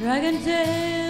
Dragon Tail.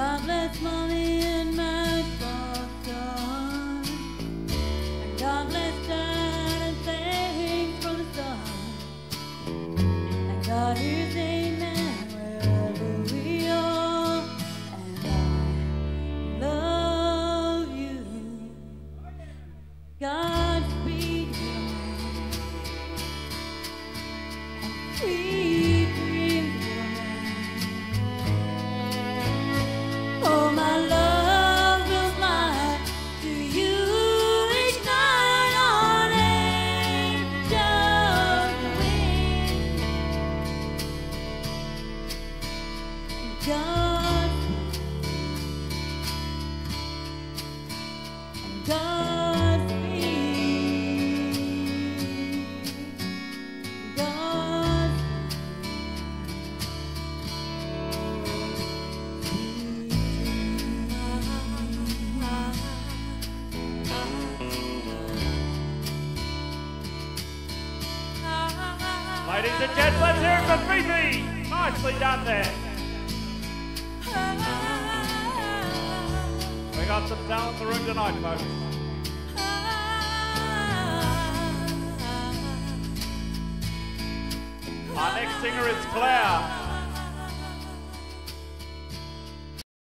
ושב לתמם Ladies and gentlemen, here from Fifi. Nicely done there. hearts and down the room tonight, folks. Our next singer is Claire.